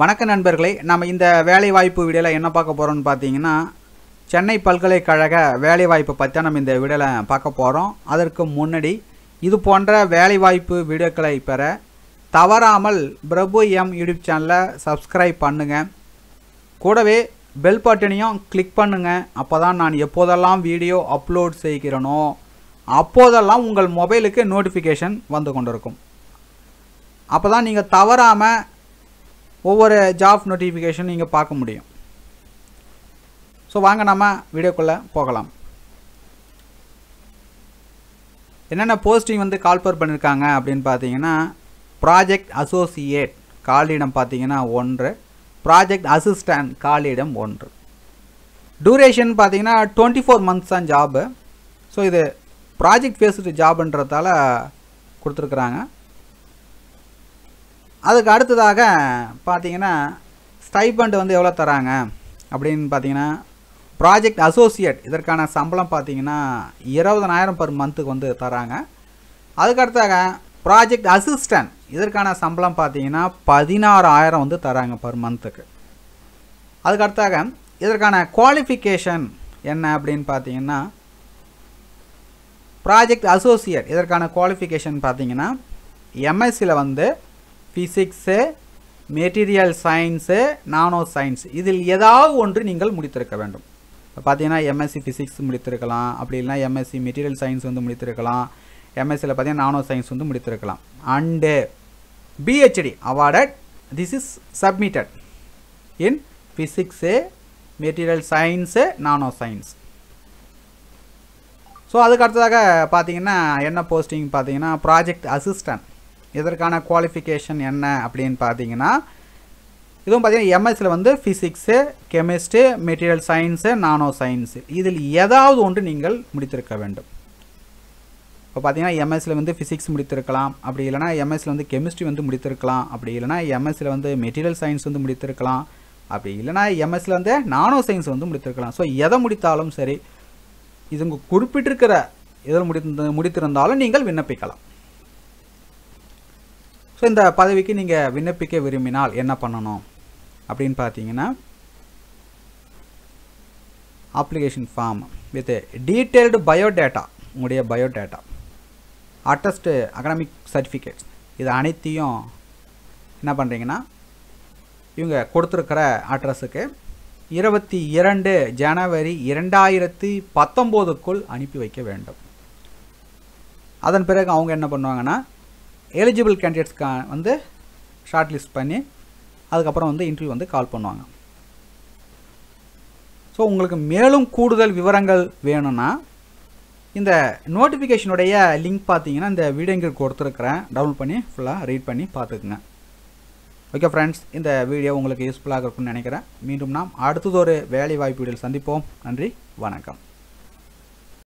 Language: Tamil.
வணக்க நண்பர்களே நம்ம இந்த வேலைவாய்ப்பு வீடியோவில் என்ன பார்க்க போகிறோம்னு பார்த்தீங்கன்னா சென்னை பல்கலைக்கழக வேலைவாய்ப்பு பற்றி தான் நம்ம இந்த வீடியோவில் பார்க்க போகிறோம் அதற்கு முன்னாடி இது போன்ற வேலைவாய்ப்பு வீடியோக்களை பெற தவறாமல் பிரபு எம் யூடியூப் சேனலை சப்ஸ்கிரைப் பண்ணுங்கள் கூடவே பெல் பட்டனையும் கிளிக் பண்ணுங்கள் அப்போ தான் நான் எப்போதெல்லாம் வீடியோ அப்லோட் செய்கிறேனோ அப்போதெல்லாம் உங்கள் மொபைலுக்கு நோட்டிஃபிகேஷன் வந்து கொண்டிருக்கும். அப்போ தான் நீங்கள் தவறாமல் ஒவ்வொரு ஜாப் நோட்டிஃபிகேஷன் நீங்கள் பார்க்க முடியும். ஸோ வாங்க நம்ம வீடியோக்குள்ளே போகலாம். என்னென்ன போஸ்டிங் வந்து கால்பர் பண்ணியிருக்காங்க அப்படின்னு பார்த்தீங்கன்னா ப்ராஜெக்ட் அசோசியேட் காலியிடம் பார்த்தீங்கன்னா ஒன்று ப்ராஜெக்ட் அசிஸ்டன்ட் காலியிடம் ஒன்று. டூரேஷன் பார்த்தீங்கன்னா டுவெண்ட்டி ஃபோர் மந்த்ஸ் தான் ஜாபு ஸோ இது ப்ராஜெக்ட் பேஸ்டு ஜாப்ன்றதால கொடுத்துருக்குறாங்க. அதுக்கு அடுத்ததாக பார்த்தீங்கன்னா ஸ்டைபண்ட் வந்து எவ்வளோ தராங்க? அப்படின்னு பார்த்தீங்கன்னா ப்ராஜெக்ட் அசோசியேட் இதற்கான சம்பளம் பார்த்தீங்கன்னா இருபதனாயிரம் பர் மந்த்துக்கு வந்து தராங்க. அதுக்கடுத்தாக ப்ராஜெக்ட் அசிஸ்டன்ட் இதற்கான சம்பளம் பார்த்தீங்கன்னா பதினாறாயிரம் வந்து தராங்க பர் மந்த்துக்கு அதுக்கடுத்தாக இதற்கான குவாலிஃபிகேஷன் என்ன அப்படின்னு பார்த்தீங்கன்னா ப்ராஜெக்ட் அசோசியேட் இதற்கான குவாலிஃபிகேஷன் பார்த்தீங்கன்னா எம்எஸ்சியில் வந்து physics material science nano science இதில் ஏதாவது ஒன்று நீங்கள் முடித்திருக்க வேண்டும். இப்போ பார்த்தீங்கன்னா எம்எஸ்சி ஃபிசிக்ஸ் முடித்திருக்கலாம். அப்படி இல்லைனா எம்எஸ்சி மெட்டீரியல் சயின்ஸ் வந்து முடித்திருக்கலாம். எம்எஸ்சியில் பார்த்தீங்கன்னா நானோ சயின்ஸ் வந்து முடித்திருக்கலாம். And PhD awarded this is submitted in physics material science nano science so அதுக்கு அடுத்ததாக பார்த்தீங்கன்னா என்ன போஸ்டிங் பார்த்தீங்கன்னா ப்ராஜெக்ட் அசிஸ்டன்ட் இதற்கான குவாலிஃபிகேஷன் என்ன அப்படின்னு பார்த்தீங்கன்னா இதுவும் பார்த்தீங்கன்னா எம்எஸ்சில் வந்து physics chemistry material science nano science இதில் ஏதாவது ஒன்று நீங்கள் முடித்திருக்க வேண்டும். இப்போ பார்த்தீங்கன்னா எம்எஸ்சில் வந்து ஃபிசிக்ஸ் முடித்திருக்கலாம். அப்படி இல்லைனா எம்எஸ்சில் வந்து கெமிஸ்ட்ரி வந்து முடித்திருக்கலாம். அப்படி இல்லைனா எம்எஸ்சில் வந்து மெட்டீரியல் சயின்ஸ் வந்து முடித்திருக்கலாம். அப்படி இல்லைனா எம்எஸ்சில் வந்து நானோ சயின்ஸ் வந்து முடித்திருக்கலாம். ஸோ எதை முடித்தாலும் சரி இது உங்கள் குறிப்பிட்டிருக்கிற எதில் முடித்து முடித்திருந்தாலும் நீங்கள் விண்ணப்பிக்கலாம். ஸோ இந்த பதவிக்கு நீங்கள் விண்ணப்பிக்க விரும்பினால் என்ன பண்ணணும்? அப்படின்னு பார்த்தீங்கன்னா application form with detailed biodata உங்களுடைய பயோடேட்டா அட்டஸ்டு அகடமிக் சர்டிஃபிகேட்ஸ் இது அனைத்தையும் என்ன பண்ணுறீங்கன்னா இவங்க கொடுத்துருக்கிற அட்ரஸுக்கு இருபத்தி இரண்டு ஜனவரி இரண்டாயிரத்தி பத்தொம்போதுக்குள் அனுப்பி வைக்க வேண்டும். அதன் பிறகு அவங்க என்ன பண்ணுவாங்கன்னா எலிஜிபிள் கேண்டிடேட்ஸ்க்கு வந்து ஷார்ட் லிஸ்ட் பண்ணி அதுக்கப்புறம் வந்து இன்டர்வியூ வந்து கால் பண்ணுவாங்க. ஸோ உங்களுக்கு மேலும் கூடுதல் விவரங்கள் வேணும்னா இந்த நோட்டிஃபிகேஷனுடைய லிங்க் பார்த்தீங்கன்னா இந்த வீடியோ இங்கே கொடுத்துருக்குறேன். டவுன்லோட் பண்ணி ஃபுல்லாக ரீட் பண்ணி பார்த்துக்குங்க. ஓகே ஃப்ரெண்ட்ஸ் இந்த வீடியோ உங்களுக்கு யூஸ்ஃபுல்லாக இருக்கும்னு நினைக்கிறேன். மீண்டும் நாம் அடுத்ததொரு வேலை வாய்ப்பு சந்திப்போம். நன்றி வணக்கம்.